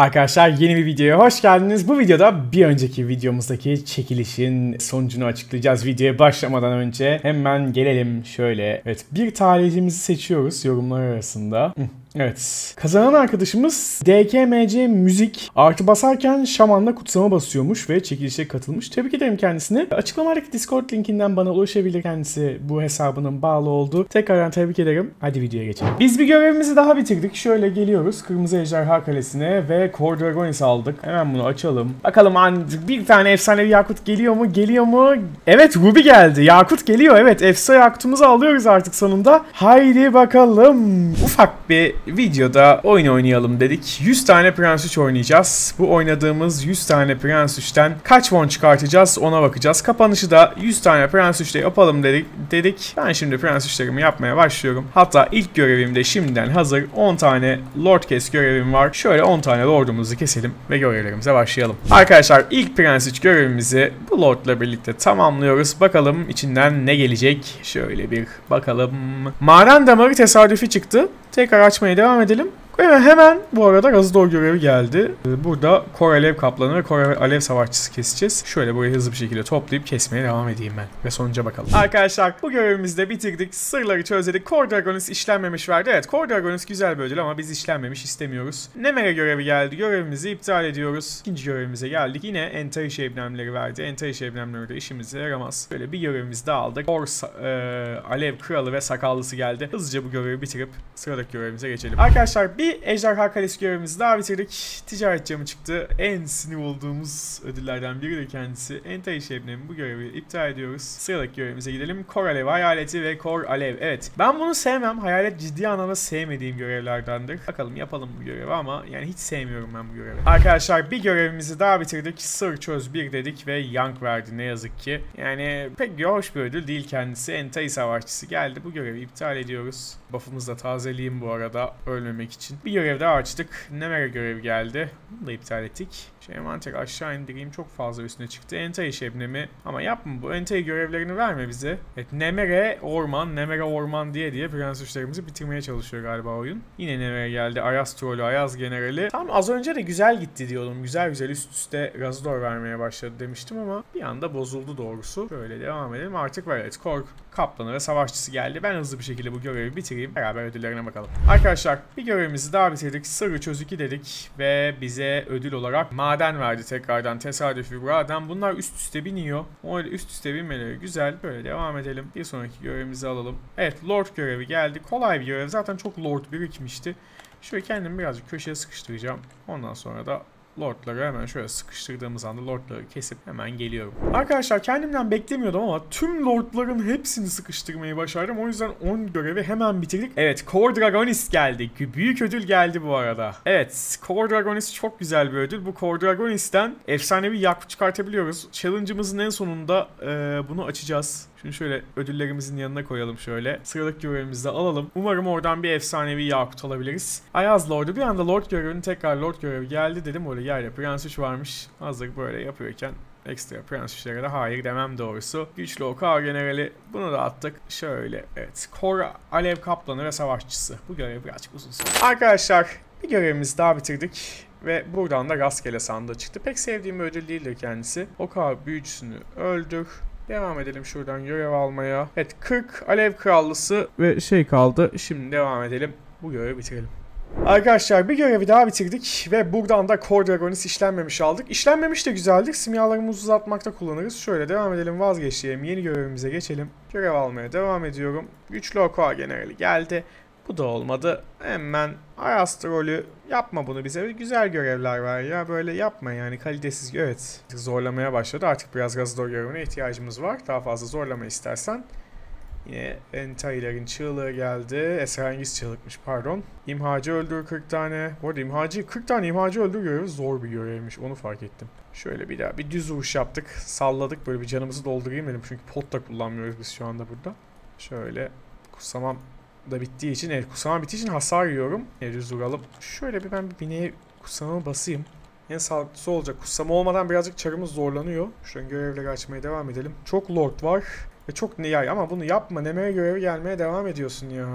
Arkadaşlar yeni bir videoya hoş geldiniz. Bu videoda bir önceki videomuzdaki çekilişin sonucunu açıklayacağız. Videoya başlamadan önce hemen gelelim şöyle. Evet bir talihimizi seçiyoruz yorumlar arasında. Evet. Kazanan arkadaşımız DKMC Müzik artı basarken şamanla kutsama basıyormuş ve çekilişe katılmış. Tebrik ederim kendisine. Açıklamadaki Discord linkinden bana ulaşabilir kendisi bu hesabının bağlı olduğu. Tekrardan tebrik ederim. Hadi videoya geçelim. Biz bir görevimizi daha bitirdik. Şöyle geliyoruz. Kırmızı Ejderha Kalesi'ne ve Core Dragonis aldık. Hemen bunu açalım. Bakalım bir tane efsanevi Yakut geliyor mu? Geliyor mu? Evet Ruby geldi. Yakut geliyor. Evet Efsa Yakut'umuzu alıyoruz artık sonunda. Haydi bakalım. Ufak bir videoda oyun oynayalım dedik. 100 tane Prens 3 oynayacağız. Bu oynadığımız 100 tane Prens 3'ten kaç won çıkartacağız ona bakacağız. Kapanışı da 100 tane Prens 3'te yapalım dedik. dedik. Ben şimdi Prens 3'lerimi yapmaya başlıyorum. Hatta ilk görevim de şimdiden hazır. 10 tane Lord kes görevim var. Şöyle 10 tane Lord'umuzu keselim ve görevlerimize başlayalım. Arkadaşlar ilk Prens 3 görevimizi bu Lord'la birlikte tamamlıyoruz. Bakalım içinden ne gelecek. Şöyle bir bakalım. Maden damarı tesadüfi çıktı. Tekrar açmaya devam edelim. Evet hemen bu arada Razador görevi geldi. Ee, burada Kor Alev Kaplanı ve Kor Alev Savaşçısı keseceğiz. Şöyle burayı hızlı bir şekilde toplayıp kesmeye devam edeyim ben. Ve sonuca bakalım. Arkadaşlar bu görevimizi de bitirdik. Sırları çözdik. Kor Dragonis işlenmemiş verdi. Evet Kor Dragonis güzel bir ödül ama biz işlenmemiş istemiyoruz. Nemere görevi geldi. Görevimizi iptal ediyoruz. İkinci görevimize geldik. Yine Entari Şebnemleri verdi. Entari Şebnemleri de işimize yaramaz. Böyle bir görevimiz daha aldık. Kor e, Alev Kralı ve Sakallısı geldi. Hızlıca bu görevi bitirip sıradaki görevimize geçelim. Arkadaşlar bir Ejderha Kalesi görevimizi daha bitirdik. Ticaret camı çıktı. En sinir olduğumuz ödüllerden biri de kendisi. Entei Şebnem'in bu görevi iptal ediyoruz. Sıradaki görevimize gidelim. Kor Alev Hayaleti ve Kor Alev. Evet ben bunu sevmem. Hayalet ciddi anlamda sevmediğim görevlerdendir. Bakalım yapalım bu görevi ama yani hiç sevmiyorum ben bu görevi. Arkadaşlar bir görevimizi daha bitirdik. Sır çöz bir dedik ve Yank verdi ne yazık ki. Yani pek hoş bir ödül değil kendisi. Entei Savaşçısı geldi. Bu görevi iptal ediyoruz. Buff'ımızı da tazeleyeyim bu arada ölmemek için. Bir görev daha açtık. Nemere görevi geldi. Bunu da iptal ettik. Şey envanter aşağı indireyim çok fazla üstüne çıktı. Entei şebnemi. Ama yapma bu Entei görevlerini verme bize. Evet Nemere orman, Nemere orman diye diye prens uçlarımızı bitirmeye çalışıyor galiba oyun. Yine Nemere geldi. Ayaz trolü, Ayaz generali. Tam az önce de güzel gitti diyordum. Güzel güzel üst üste Razador vermeye başladı demiştim ama bir anda bozuldu doğrusu. Böyle devam edelim. Artık var evet Kork kaplanı ve savaşçısı geldi. Ben hızlı bir şekilde bu görevi bitireyim. Beraber ödüllerine bakalım. Arkadaşlar bir görevimizi daha bitirdik. Sırrı çöz 2 dedik ve bize ödül olarak maden verdi tekrardan tesadüfi buradan. Bunlar üst üste biniyor. O öyle üst üste binmeleri güzel. Böyle devam edelim. Bir sonraki görevimizi alalım. Evet Lord görevi geldi. Kolay bir görev. Zaten çok Lord birikmişti. Şöyle kendimi birazcık köşeye sıkıştıracağım. Ondan sonra da Lordları hemen şöyle sıkıştırdığımız anda Lordları kesip hemen geliyorum. Arkadaşlar kendimden beklemiyordum ama tüm Lordların hepsini sıkıştırmayı başardım. O yüzden 10 görevi hemen bitirdik. Evet Core Dragonist geldi. Büyük ödül geldi bu arada. Evet Core Dragonist çok güzel bir ödül. Bu Core Dragonist'ten efsanevi yakut çıkartabiliyoruz. Challenge'ımızın en sonunda e, bunu açacağız. Şimdi şöyle ödüllerimizin yanına koyalım şöyle. Sıradaki görevimizi de alalım. Umarım oradan bir efsanevi Yakut alabiliriz. Ayaz Lord'u bir anda Lord görevinin tekrar Lord görevi geldi dedim. Orada yerde Prens 3 varmış. Hazır böyle yapıyorken ekstra Prens 3'lere de hayır demem doğrusu. Güçlü Okar Generali bunu da attık. Şöyle evet. Kora Alev Kaplanı ve Savaşçısı. Bu görev birazcık uzun sürdü. Arkadaşlar bir görevimizi daha bitirdik. Ve buradan da rastgele sandığı çıktı. Pek sevdiğim bir ödül değildir kendisi. Okar büyücüsünü öldür. Devam edelim şuradan görev almaya. Evet 40 Alev Krallısı ve şey kaldı. Şimdi devam edelim. Bu görevi bitirelim. Arkadaşlar bir görevi daha bitirdik ve buradan da Core Dragonis işlenmemiş aldık. İşlenmemiş de güzeldir. Simyalarımızı uzatmakta kullanırız. Şöyle devam edelim vazgeçelim. Yeni görevimize geçelim. Görev almaya devam ediyorum. Güçlü Okua Generali geldi. Bu da olmadı. Hemen Ayastrol'ü yapma bunu bize. Güzel görevler var ya. Böyle yapma yani kalitesiz. Evet. Zorlamaya başladı. Artık biraz Gazador görevine ihtiyacımız var. Daha fazla zorlama istersen. Yine Entai'lerin çığlığı geldi. Esrarengiz çığlıkmış pardon. İmhacı öldür 40 tane. Bu arada imhacı 40 tane imhacı öldür görevi zor bir görevmiş. Onu fark ettim. Şöyle bir daha bir düz vuruş yaptık. Salladık böyle bir canımızı doldurayım dedim. Çünkü pot da kullanmıyoruz biz şu anda burada. Şöyle kusamam da bittiği için evet kusama bittiği için hasar yiyorum. Düz vuralım. Şöyle bir ben bir bineye kusamamı basayım. En sağlıklısı olacak. Kusama olmadan birazcık çarımız zorlanıyor. Şuradan görevleri açmaya devam edelim. Çok lord var. E çok ne ya ama bunu yapma. Nemere görevi gelmeye devam ediyorsun ya.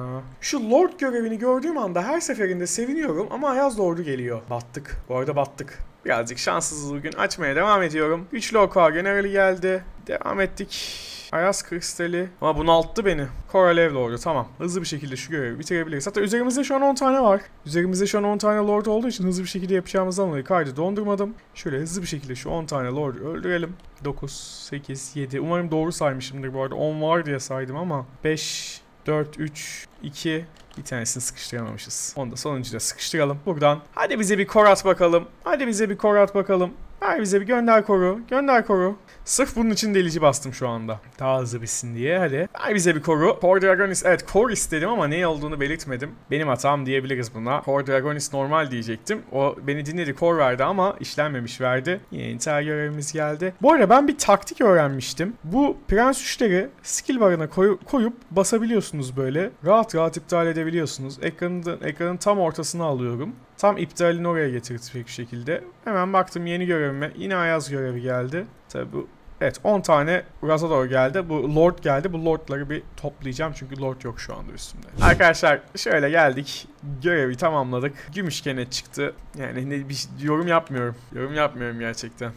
Şu Lord görevini gördüğüm anda her seferinde seviniyorum ama Ayaz Lord'u geliyor. Battık. Bu arada battık. Birazcık şanssızız bugün. Açmaya devam ediyorum. Güçlü Okar Generali geldi. Devam ettik. Ayaz kristali. Ama bunalttı beni. Koralev Lord'u tamam. Hızlı bir şekilde şu görevi bitirebiliriz. Hatta üzerimizde şu an 10 tane var. Üzerimizde şu an 10 tane Lord olduğu için hızlı bir şekilde yapacağımızdan dolayı kaydı dondurmadım. Şöyle hızlı bir şekilde şu 10 tane Lord'u öldürelim. 9, 8, 7. Umarım doğru saymışımdır bu arada. 10 var diye saydım ama 5, 4, 3, 2, bir tanesini sıkıştıramamışız. Onu da sonuncuda sıkıştıralım. Buradan hadi bize bir kor at bakalım. Hadi bize bir kor at bakalım. Ver bize bir gönder koru. Gönder koru. Sırf bunun için delici bastım şu anda. Daha hızlı bitsin diye hadi. Ver bize bir koru. Core Dragonis evet core istedim ama ne olduğunu belirtmedim. Benim hatam diyebiliriz buna. Core Dragonis normal diyecektim. O beni dinledi core verdi ama işlenmemiş verdi. Yine intihar görevimiz geldi. Bu arada ben bir taktik öğrenmiştim. Bu prens üçleri skill barına koy, koyup basabiliyorsunuz böyle. Rahat rahat iptal edebiliyorsunuz. Ekranın, ekranın tam ortasına alıyorum. Tam iptalini oraya getirtecek şekilde. Hemen baktım yeni görevime. Yine Ayaz görevi geldi. Tabi bu Evet 10 tane Razador geldi. Bu Lord geldi. Bu Lord'ları bir toplayacağım çünkü Lord yok şu anda üstümde. Arkadaşlar şöyle geldik. Görevi tamamladık. Gümüş kenet çıktı. Yani ne, bir yorum yapmıyorum. Yorum yapmıyorum gerçekten.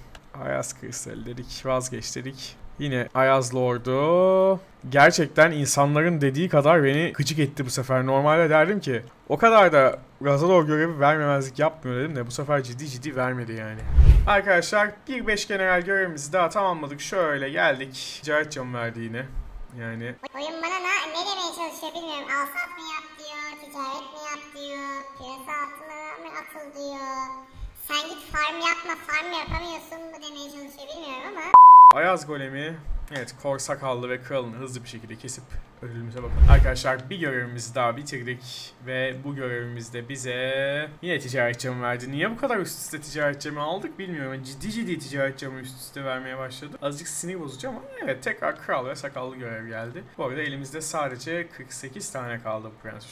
Ayaz kristali dedik. Vazgeç dedik. Yine Ayaz Lord'u. Gerçekten insanların dediği kadar beni gıcık etti bu sefer. Normalde derdim ki o kadar da Razador görevi vermemezlik yapmıyor dedim de bu sefer ciddi ciddi vermedi yani. Arkadaşlar bir 5 general görevimizi daha tamamladık. Şöyle geldik. Ticaret camı verdi yine. Yani Oyun bana ne, ne demeye çalışıyor bilmiyorum. Alsat mı yap diyor, ticaret mi yap diyor, piyasa altına mı atıl diyor. Sen git farm yapma, farm yapamıyorsun mu demeye çalışıyor bilmiyorum ama. Ayaz golemi Evet kor sakallı ve kralını hızlı bir şekilde kesip ödülümüze bakalım. Arkadaşlar bir görevimizi daha bitirdik ve bu görevimizde bize yine ticaret camı verdi. Niye bu kadar üst üste ticaret camı aldık bilmiyorum. Ciddi ciddi ticaret camı üst üste vermeye başladı. Azıcık sinir bozucu ama evet tekrar kral ve sakallı görev geldi. Bu arada elimizde sadece 48 tane kaldı bu prens.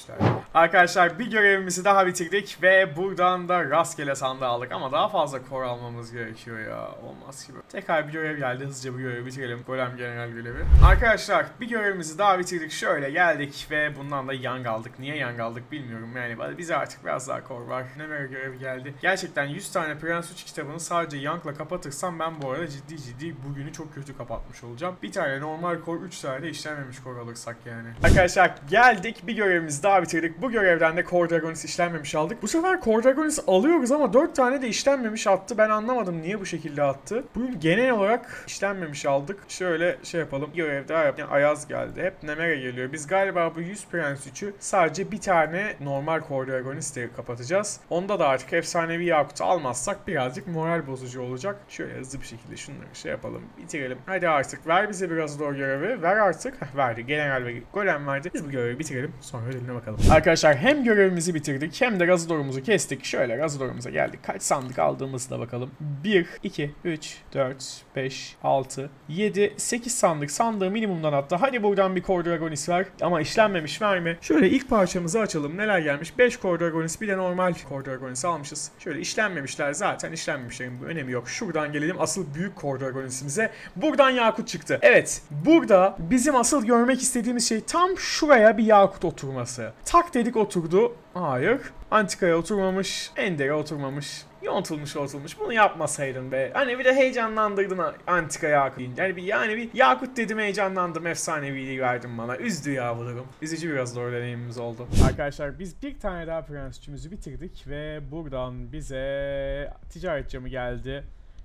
Arkadaşlar bir görevimizi daha bitirdik ve buradan da rastgele sandığı aldık ama daha fazla kor almamız gerekiyor ya. Olmaz gibi. Tekrar bir görev geldi. Hızlıca bu görevi bitirelim. Golem genel görevi. Arkadaşlar bir görevimizi daha bitirdik. Şöyle geldik ve bundan da yang aldık. Niye yang aldık bilmiyorum yani. Bize artık biraz daha kor var. Nemere görevi geldi. Gerçekten 100 tane Prens 3 kitabını sadece yankla kapatırsam ben bu arada ciddi ciddi bugünü çok kötü kapatmış olacağım. Bir tane normal kor 3 tane de işlenmemiş kor alırsak yani. Arkadaşlar geldik bir görevimizi daha bitirdik. Bu görevden de Core Dragonis işlenmemiş aldık. Bu sefer Core Dragonis alıyoruz ama 4 tane de işlenmemiş attı. Ben anlamadım niye bu şekilde attı. Bugün genel olarak işlenmemiş aldık. Şöyle şey yapalım. Bir görev daha yapalım. Ayaz geldi. Hep Nemere geliyor. Biz galiba bu 100 Prens 3'ü sadece bir tane normal Core Dragonis'te kapatacağız. Onda da artık efsanevi Yakut'u almazsak birazcık moral bozucu olacak. Şöyle hızlı bir şekilde şunları şey yapalım. Bitirelim. Hadi artık ver bize biraz doğru görevi. Ver artık. Heh, verdi. General ve Golem verdi. Biz bu görevi bitirelim. Sonra ödülüne bakalım. Arkadaşlar hem görevimizi bitirdik hem de Razador'umuzu kestik. Şöyle Razador'umuza geldik. Kaç sandık aldığımızı da bakalım. 1, 2, 3, 4, 5, 6, 7, 8 sandık. Sandığı minimumdan hatta. Hadi buradan bir Core Dragonis ver. Ama işlenmemiş verme. Şöyle ilk parçamızı açalım. Neler gelmiş? 5 Core Dragonis bir de normal Core Dragonis almışız. Şöyle işlenmemişler zaten işlenmemişlerin bir önemi yok. Şuradan gelelim asıl büyük Core Dragonis'imize. Buradan Yakut çıktı. Evet burada bizim asıl görmek istediğimiz şey tam şuraya bir Yakut oturması. Tak dedik oturdu. Hayır. Antikaya oturmamış. Ender'e oturmamış. Yontulmuş oturmuş. Bunu yapmasaydın be. Hani bir de heyecanlandırdın Antika Yakut deyince. Yani bir, yani bir Yakut dedim heyecanlandım. Efsaneviliği verdin bana. Üzdü ya bu durum. Üzücü biraz zor deneyimimiz oldu. Arkadaşlar biz bir tane daha prensçimizi bitirdik ve buradan bize ticaret camı geldi.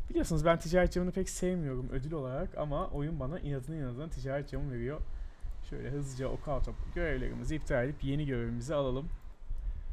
Biliyorsunuz ben ticaret camını pek sevmiyorum ödül olarak ama oyun bana inadına inadına ticaret camı veriyor. Şöyle hızlıca oka top görevlerimizi iptal edip yeni görevimizi alalım.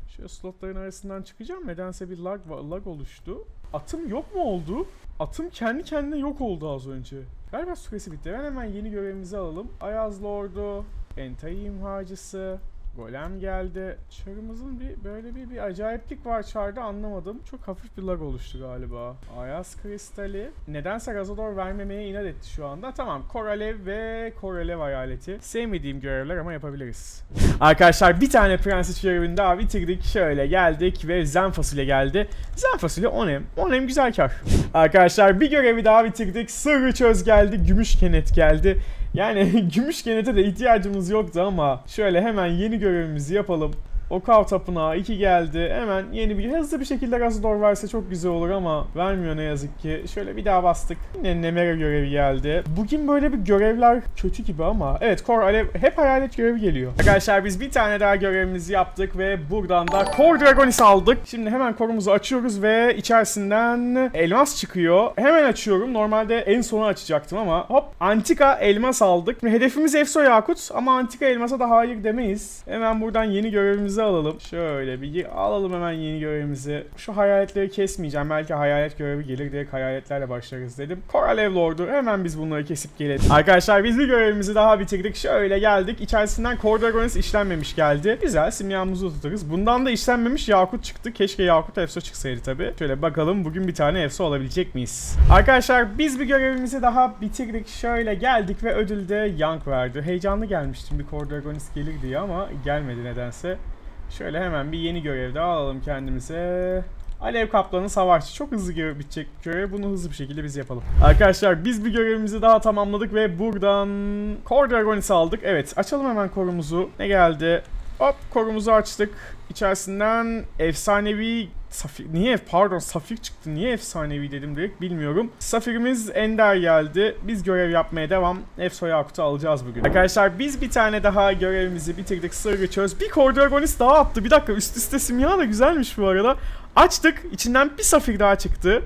Şöyle slotların arasından çıkacağım. Nedense bir lag, lag oluştu. Atım yok mu oldu? Atım kendi kendine yok oldu az önce. Galiba süresi bitti. Ben hemen yeni görevimizi alalım. Ayaz Lord'u, Entay imhacısı, Golem geldi. Çarımızın bir böyle bir, bir acayiplik var çarda anlamadım. Çok hafif bir lag oluştu galiba. Ayaz kristali. Nedense Razador vermemeye inat etti şu anda. Tamam Koralev ve Koralev hayaleti. Sevmediğim görevler ama yapabiliriz. Arkadaşlar bir tane Prenses görevini daha bitirdik. Şöyle geldik ve Zen fasulye geldi. Zen fasulye 10M. 10M güzel kar. Arkadaşlar bir görevi daha bitirdik. Sırrı çöz geldi. Gümüş kenet geldi. Yani gümüş genete de ihtiyacımız yoktu ama şöyle hemen yeni görevimizi yapalım. O kav tapınağı 2 geldi. Hemen yeni bir hızlı bir şekilde Razador verse çok güzel olur ama vermiyor ne yazık ki. Şöyle bir daha bastık. Yine Nemera görevi geldi. Bugün böyle bir görevler kötü gibi ama evet Kor Alev hep hayalet görevi geliyor. Arkadaşlar biz bir tane daha görevimizi yaptık ve buradan da Kor Dragonis aldık. Şimdi hemen korumuzu açıyoruz ve içerisinden elmas çıkıyor. Hemen açıyorum. Normalde en sona açacaktım ama hop Antika elmas aldık. Hedefimiz Efso Yakut ama Antika elmasa da hayır demeyiz. Hemen buradan yeni görevimizi alalım. Şöyle bir alalım hemen yeni görevimizi. Şu hayaletleri kesmeyeceğim. Belki hayalet görevi gelir diye hayaletlerle başlarız dedim. Koralev Lord'u hemen biz bunları kesip gelelim. Arkadaşlar biz bir görevimizi daha bitirdik. Şöyle geldik. İçerisinden Kordragonis işlenmemiş geldi. Güzel simyamızı tutarız. Bundan da işlenmemiş Yakut çıktı. Keşke Yakut Efso çıksaydı tabi. Şöyle bakalım bugün bir tane Efso alabilecek miyiz? Arkadaşlar biz bir görevimizi daha bitirdik. Şöyle geldik ve ödülde Young verdi. Heyecanlı gelmiştim bir Kordragonis gelir diye ama gelmedi nedense. Şöyle hemen bir yeni görev daha alalım kendimize. Alev Kaplanı Savaşçı. Çok hızlı bitecek bir görev. Bunu hızlı bir şekilde biz yapalım. Arkadaşlar biz bir görevimizi daha tamamladık ve buradan Core Dragonis aldık. Evet açalım hemen korumuzu. Ne geldi? Hop korumuzu açtık. İçerisinden efsanevi Safir, niye pardon Safir çıktı niye efsanevi dedim direkt bilmiyorum. Safirimiz Ender geldi. Biz görev yapmaya devam. Efso Yakut'u alacağız bugün. Arkadaşlar biz bir tane daha görevimizi bitirdik. Sırrı çöz. Bir Kordragonis daha attı. Bir dakika üst üste simya da güzelmiş bu arada. Açtık. içinden bir Safir daha çıktı.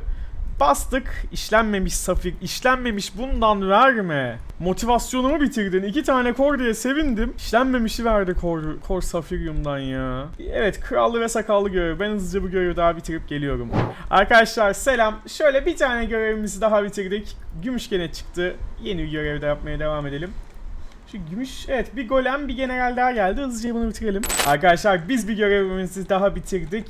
Bastık. İşlenmemiş safir. işlenmemiş bundan verme. Motivasyonumu bitirdin. İki tane kor diye sevindim. İşlenmemişi verdi kor, kor safirium'dan ya. Evet krallı ve sakallı görev. Ben hızlıca bu görevi daha bitirip geliyorum. Arkadaşlar selam. Şöyle bir tane görevimizi daha bitirdik. Gümüş gene çıktı. Yeni bir görevde yapmaya devam edelim. Şu gümüş evet bir golem bir general daha geldi. Hızlıca bunu bitirelim. Arkadaşlar biz bir görevimizi daha bitirdik.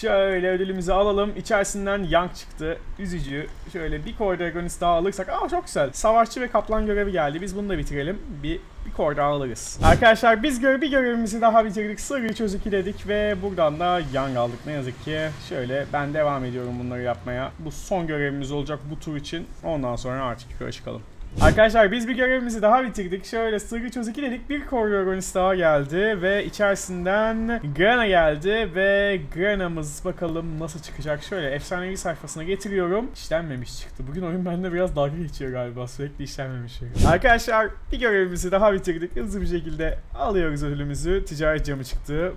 Şöyle ödülümüzü alalım. İçerisinden Young çıktı. Üzücü. Şöyle bir Core Dragonist daha alırsak. Aa çok güzel. Savaşçı ve kaplan görevi geldi. Biz bunu da bitirelim. Bir bir daha alırız. Arkadaşlar biz göre bir görevimizi daha bitirdik. Sırrı çöz dedik ve buradan da Young aldık ne yazık ki. Şöyle ben devam ediyorum bunları yapmaya. Bu son görevimiz olacak bu tur için. Ondan sonra artık yukarı çıkalım. Arkadaşlar biz bir görevimizi daha bitirdik. Şöyle Sırgı Çöz 2 dedik. Bir koreogonist daha geldi ve içerisinden Grana geldi ve Grana'mız bakalım nasıl çıkacak. Şöyle efsanevi sayfasına getiriyorum. İşlenmemiş çıktı. Bugün oyun bende biraz dalga geçiyor galiba. Sürekli işlenmemiş. Arkadaşlar bir görevimizi daha bitirdik. Hızlı bir şekilde alıyoruz ödülümüzü. Ticaret camı çıktı.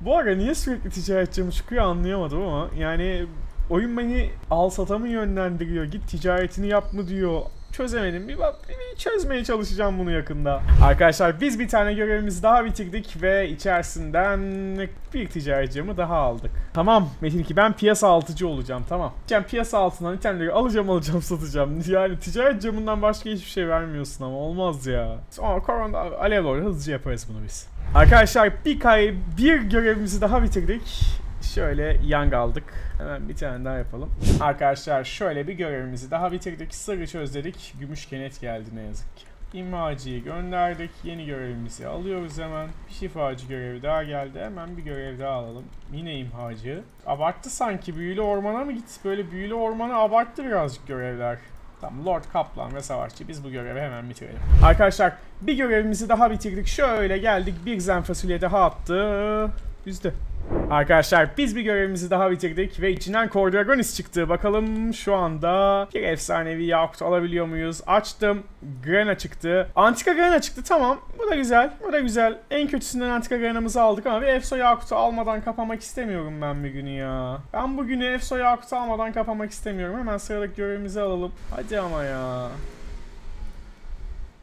Bu ara niye sürekli ticaret camı çıkıyor anlayamadım ama yani Oyun beni al sata mı yönlendiriyor? Git ticaretini yap mı diyor. Çözemedim. Bir, bak, bir çözmeye çalışacağım bunu yakında. Arkadaşlar biz bir tane görevimizi daha bitirdik ve içerisinden bir ticaret camı daha aldık. Tamam Metin 2 ben piyasa altıcı olacağım tamam. Yani piyasa altından itemleri alacağım alacağım satacağım. Yani ticaret camından başka hiçbir şey vermiyorsun ama olmaz ya. Sonra korona alevle hızlıca yaparız bunu biz. Arkadaşlar bir kay bir görevimizi daha bitirdik. Şöyle yang aldık. Hemen bir tane daha yapalım. Arkadaşlar şöyle bir görevimizi daha bitirdik. Sırrı çözledik. Gümüş kenet geldi ne yazık ki. İmhacıyı gönderdik. Yeni görevimizi alıyoruz hemen. Bir şifacı görevi daha geldi. Hemen bir görev daha alalım. Yine imhacı. Abarttı sanki. Büyülü ormana mı gitti? Böyle büyülü ormana abarttı birazcık görevler. Tamam Lord Kaplan ve Savaşçı biz bu görevi hemen bitirelim. Arkadaşlar bir görevimizi daha bitirdik. Şöyle geldik bir zen fasulye daha attı. Üzdü. Arkadaşlar biz bir görevimizi daha bitirdik ve içinden Kordragonis çıktı. Bakalım şu anda bir efsanevi Yakut alabiliyor muyuz? Açtım. Grena çıktı. Antika Grena çıktı tamam. Bu da güzel. Bu da güzel. En kötüsünden Antika Grena'mızı aldık ama bir Efso Yakut'u almadan kapamak istemiyorum ben bir günü ya. Ben bugünü Efso Yakut'u almadan kapamak istemiyorum. Hemen sıradaki görevimizi alalım. Hadi ama ya.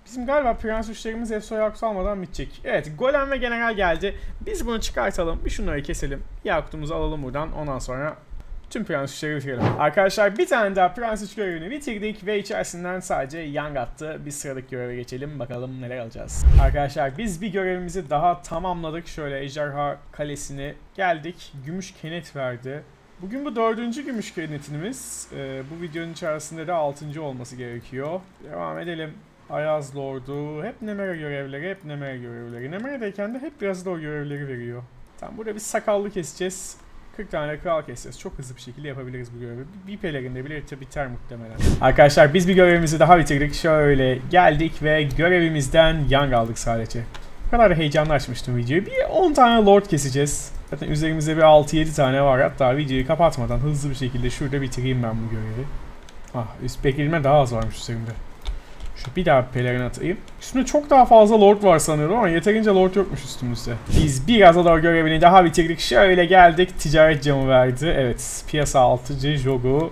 Bizim galiba prens uçlarımız Efso Yakut almadan bitecek. Evet Golem ve General geldi. Biz bunu çıkartalım. Bir şunları keselim. Yakut'umuzu alalım buradan. Ondan sonra tüm prens uçları bitirelim. Arkadaşlar bir tane daha prens görevini bitirdik ve içerisinden sadece Yang attı. Bir sıradaki göreve geçelim. Bakalım neler alacağız. Arkadaşlar biz bir görevimizi daha tamamladık. Şöyle Ejderha Kalesi'ni geldik. Gümüş kenet verdi. Bugün bu dördüncü gümüş kenetimiz. Ee, bu videonun içerisinde de altıncı olması gerekiyor. Devam edelim. Ayaz Lord'u, hep Nemera görevleri, hep Nemera görevleri. Nemera'dayken de hep biraz da o görevleri veriyor. Tamam burada bir sakallı keseceğiz. 40 tane kral keseceğiz. Çok hızlı bir şekilde yapabiliriz bu görevi. Bir pelerinde bile biter muhtemelen. Arkadaşlar biz bir görevimizi daha bitirdik. Şöyle geldik ve görevimizden yang aldık sadece. Bu kadar heyecanlı açmıştım videoyu. Bir 10 tane lord keseceğiz. Zaten üzerimizde bir 6-7 tane var. Hatta videoyu kapatmadan hızlı bir şekilde şurada bitireyim ben bu görevi. Ah üst bekleme daha az varmış üzerimde. Şu bir daha pelerin atayım. Üstümde çok daha fazla lord var sanıyordum ama yeterince lord yokmuş üstümüzde. Biz biraz da görevini daha bitirdik. Şöyle geldik. Ticaret camı verdi. Evet. Piyasa altıcı Jogo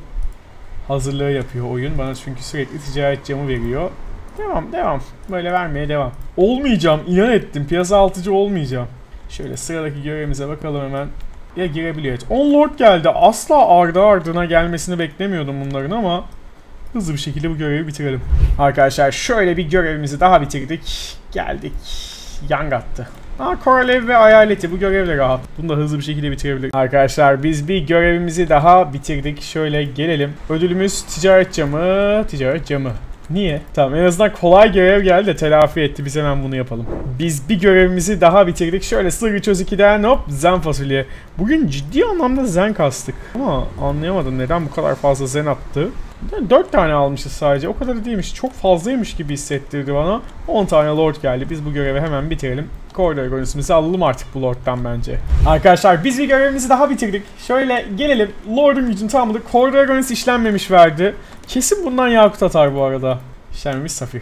hazırlığı yapıyor oyun. Bana çünkü sürekli ticaret camı veriyor. Devam devam. Böyle vermeye devam. Olmayacağım. inan ettim. Piyasa altıcı olmayacağım. Şöyle sıradaki görevimize bakalım hemen. Ya girebiliyor. Evet. 10 lord geldi. Asla ardı ardına gelmesini beklemiyordum bunların ama hızlı bir şekilde bu görevi bitirelim. Arkadaşlar şöyle bir görevimizi daha bitirdik. Geldik. Yang attı. Aa Koralev ve Hayaleti bu görev de rahat. Bunu da hızlı bir şekilde bitirebiliriz. Arkadaşlar biz bir görevimizi daha bitirdik. Şöyle gelelim. Ödülümüz ticaret camı. Ticaret camı. Niye? Tamam en azından kolay görev geldi de telafi etti. Biz hemen bunu yapalım. Biz bir görevimizi daha bitirdik. Şöyle Sırrı Çöz 2'den hop zen fasulye. Bugün ciddi anlamda zen kastık. Ama anlayamadım neden bu kadar fazla zen attı. 4 tane almışız sadece. O kadar da değilmiş. Çok fazlaymış gibi hissettirdi bana. 10 tane lord geldi. Biz bu görevi hemen bitirelim. Core Dragonis'imizi alalım artık bu lorddan bence. Arkadaşlar biz bir görevimizi daha bitirdik. Şöyle gelelim. Lord'un gücünü tamamladık. Core Dragonis işlenmemiş verdi. Kesin bundan yakut atar bu arada. İşlenmemiş safir.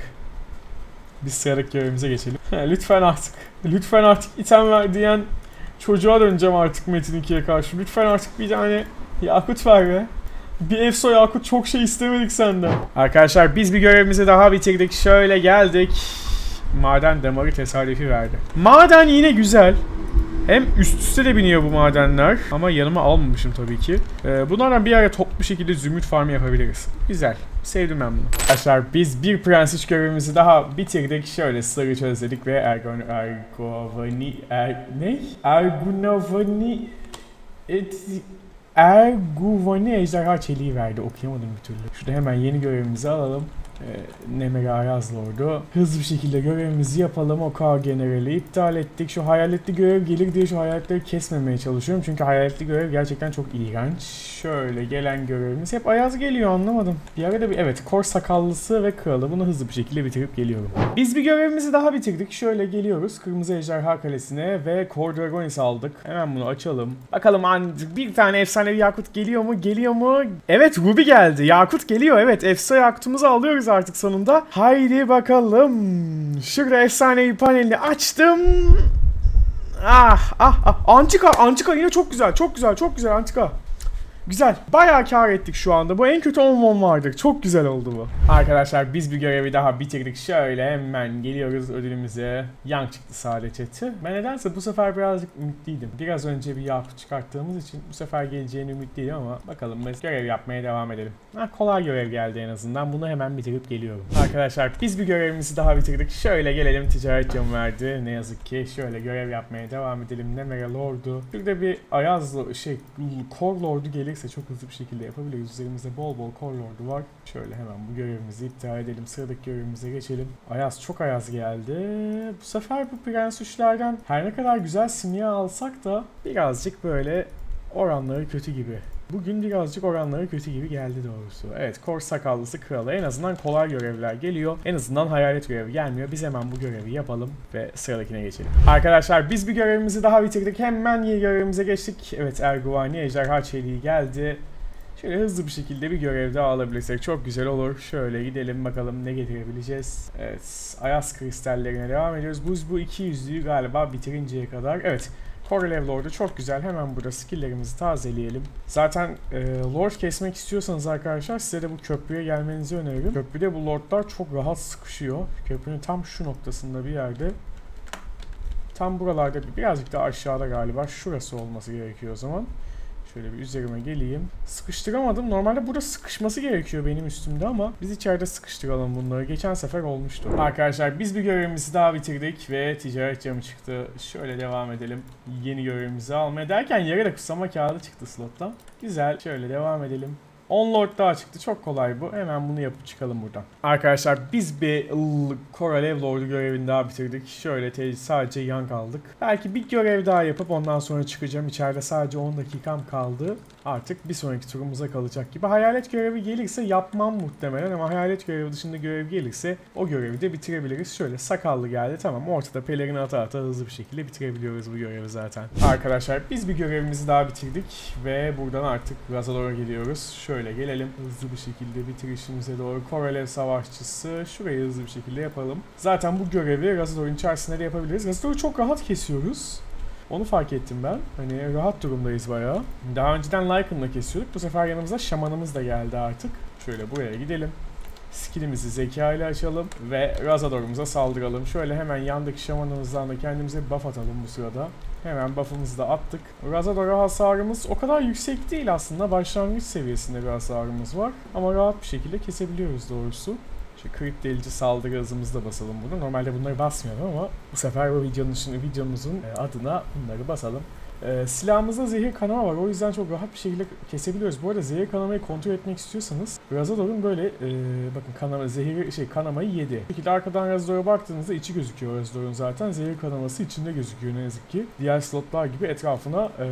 Biz sıradaki görevimize geçelim. lütfen artık. Lütfen artık item ver diyen çocuğa döneceğim artık Metin 2'ye karşı. Lütfen artık bir tane yakut ver be. Bir Efso Yakut çok şey istemedik senden. Arkadaşlar biz bir görevimizi daha bitirdik. Şöyle geldik. Maden damarı tesadüfi verdi. Maden yine güzel. Hem üst üste de biniyor bu madenler. Ama yanıma almamışım tabii ki. Ee, bunlardan bir ara toplu şekilde zümrüt farmı yapabiliriz. Güzel. Sevdim ben bunu. Arkadaşlar biz bir prensip görevimizi daha bitirdik. Şöyle sırrı çözledik ve Ergon Ergovani er, ne? Ergunavani et Erguvani ejderha çeliği verdi. Okuyamadım bir türlü. Şurada hemen yeni görevimizi alalım e, Nemega Ayaz Lord'u. Hızlı bir şekilde görevimizi yapalım. O K generali iptal ettik. Şu hayaletli görev gelir diye şu hayaletleri kesmemeye çalışıyorum. Çünkü hayaletli görev gerçekten çok iğrenç. Şöyle gelen görevimiz hep Ayaz geliyor anlamadım. Bir arada bir evet Kor sakallısı ve kralı bunu hızlı bir şekilde bitirip geliyorum. Biz bir görevimizi daha bitirdik. Şöyle geliyoruz. Kırmızı Ejderha Kalesi'ne ve Kor Dragonis aldık. Hemen bunu açalım. Bakalım bir tane efsanevi Yakut geliyor mu? Geliyor mu? Evet Ruby geldi. Yakut geliyor. Evet efsa Yakut'umuzu alıyoruz artık sonunda. Haydi bakalım. Şurada efsanevi panelini açtım. Ah ah ah. Antika. Antika yine çok güzel. Çok güzel. Çok güzel Antika. Güzel. Bayağı kar ettik şu anda. Bu en kötü 10 won vardı. Çok güzel oldu bu. Arkadaşlar biz bir görevi daha bitirdik. Şöyle hemen geliyoruz ödülümüze. Yan çıktı. Tüh. Ben nedense bu sefer birazcık ümitliydim. Biraz önce bir yakut çıkarttığımız için bu sefer geleceğini ümitliydim ama bakalım biz görev yapmaya devam edelim. Ha, kolay görev geldi en azından. Bunu hemen bitirip geliyorum. Arkadaşlar biz bir görevimizi daha bitirdik. Şöyle gelelim ticaret camı verdi. Ne yazık ki şöyle görev yapmaya devam edelim. Nemere Lord'u. Şurada bir Ayazlı şey Kor Lord'u gelir gerekirse çok hızlı bir şekilde yapabiliriz. Üzerimizde bol bol core lordu var. Şöyle hemen bu görevimizi iptal edelim. Sıradaki görevimize geçelim. Ayaz çok ayaz geldi. Bu sefer bu prens üçlerden her ne kadar güzel simya alsak da birazcık böyle oranları kötü gibi. Bugün birazcık oranları kötü gibi geldi doğrusu. Evet kor sakallısı kralı en azından kolay görevler geliyor. En azından hayalet görevi gelmiyor. Biz hemen bu görevi yapalım ve sıradakine geçelim. Arkadaşlar biz bir görevimizi daha bitirdik. Hemen yeni görevimize geçtik. Evet Erguvani ejderha çeliği geldi. Şöyle hızlı bir şekilde bir görev daha alabilirsek çok güzel olur. Şöyle gidelim bakalım ne getirebileceğiz. Evet Ayas kristallerine devam ediyoruz. Buz bu 200'lüyü galiba bitirinceye kadar. Evet Core Level Lord'u çok güzel. Hemen burada skilllerimizi tazeleyelim. Zaten e, Lord kesmek istiyorsanız arkadaşlar size de bu köprüye gelmenizi öneririm. Köprüde bu Lord'lar çok rahat sıkışıyor. Köprünün tam şu noktasında bir yerde. Tam buralarda birazcık daha aşağıda galiba. Şurası olması gerekiyor o zaman. Şöyle bir üzerime geleyim. Sıkıştıramadım. Normalde burada sıkışması gerekiyor benim üstümde ama biz içeride sıkıştıralım bunları. Geçen sefer olmuştu. Arkadaşlar biz bir görevimizi daha bitirdik ve ticaret camı çıktı. Şöyle devam edelim. Yeni görevimizi almaya derken yere de kutsama kağıdı çıktı slottan. Güzel. Şöyle devam edelim. 10 lord daha çıktı. Çok kolay bu. Hemen bunu yapıp çıkalım buradan. Arkadaşlar biz bir Koralev Lord'u görevini daha bitirdik. Şöyle sadece yan kaldık. Belki bir görev daha yapıp ondan sonra çıkacağım. İçeride sadece 10 dakikam kaldı. Artık bir sonraki turumuza kalacak gibi. Hayalet görevi gelirse yapmam muhtemelen ama hayalet görevi dışında görev gelirse o görevi de bitirebiliriz. Şöyle sakallı geldi tamam ortada pelerini ata ata hızlı bir şekilde bitirebiliyoruz bu görevi zaten. Arkadaşlar biz bir görevimizi daha bitirdik ve buradan artık Razador'a geliyoruz. Şöyle gelelim hızlı bir şekilde bitirişimize doğru. Koralev Savaşçısı şurayı hızlı bir şekilde yapalım. Zaten bu görevi Razador'un içerisinde de yapabiliriz. Razador'u çok rahat kesiyoruz. Onu fark ettim ben. Hani rahat durumdayız bayağı. Daha önceden Lycan'la kesiyorduk. Bu sefer yanımıza şamanımız da geldi artık. Şöyle buraya gidelim. Skillimizi zeka ile açalım ve Razador'umuza saldıralım. Şöyle hemen yandaki şamanımızdan da kendimize buff atalım bu sırada. Hemen buff'ımızı da attık. Razador'a hasarımız o kadar yüksek değil aslında. Başlangıç seviyesinde bir hasarımız var. Ama rahat bir şekilde kesebiliyoruz doğrusu. Şu crit delici saldırı hızımızı da basalım burada. Normalde bunları basmıyorum ama bu sefer bu videonun için, videomuzun e, adına bunları basalım. Ee, silahımızda zehir kanama var. O yüzden çok rahat bir şekilde kesebiliyoruz. Bu arada zehir kanamayı kontrol etmek istiyorsanız Razador'un böyle e, bakın kanama zehir şey kanamayı yedi. Bu arkadan Razador'a baktığınızda içi gözüküyor Razador'un zaten. Zehir kanaması içinde gözüküyor ne yazık ki. Diğer slotlar gibi etrafına e,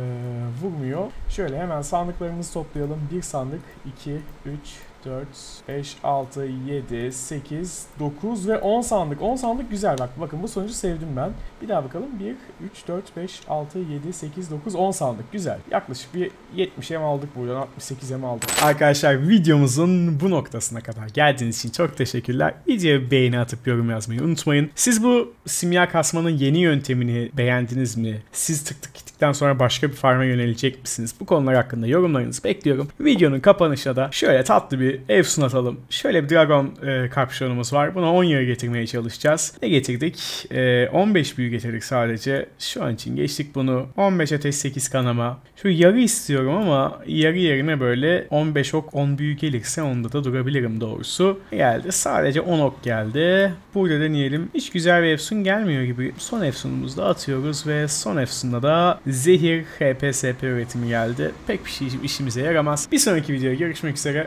vurmuyor. Şöyle hemen sandıklarımızı toplayalım. Bir sandık, 2, 3, 4, 5, 6, 7, 8, 9 ve 10 sandık. 10 sandık güzel bak. Bakın bu sonucu sevdim ben. Bir daha bakalım. 1, 3, 4, 5, 6, 7, 8, 9, 10 sandık. Güzel. Yaklaşık bir 70 em aldık buradan. 68 em aldık. Arkadaşlar videomuzun bu noktasına kadar geldiğiniz için çok teşekkürler. Videoya beğeni atıp yorum yazmayı unutmayın. Siz bu simya kasmanın yeni yöntemini beğendiniz mi? Siz tık tık gittikten sonra başka bir farma yönelecek misiniz? Bu konular hakkında yorumlarınızı bekliyorum. Videonun kapanışında da şöyle tatlı bir Efsun atalım. Şöyle bir Dragon e, kapşonumuz var. Bunu 10 yere getirmeye çalışacağız. Ne getirdik? E, 15 büyü getirdik sadece. Şu an için geçtik bunu. 15 ateş 8 kanama. Şu yarı istiyorum ama yarı yerine böyle 15 ok 10 büyü gelirse onda da durabilirim doğrusu. Geldi. Sadece 10 ok geldi. Burada deneyelim. Hiç güzel bir Efsun gelmiyor gibi. Son Efsun'umuzu da atıyoruz ve son Efsun'da da zehir HPSP üretimi geldi. Pek bir şey işimize yaramaz. Bir sonraki videoya görüşmek üzere.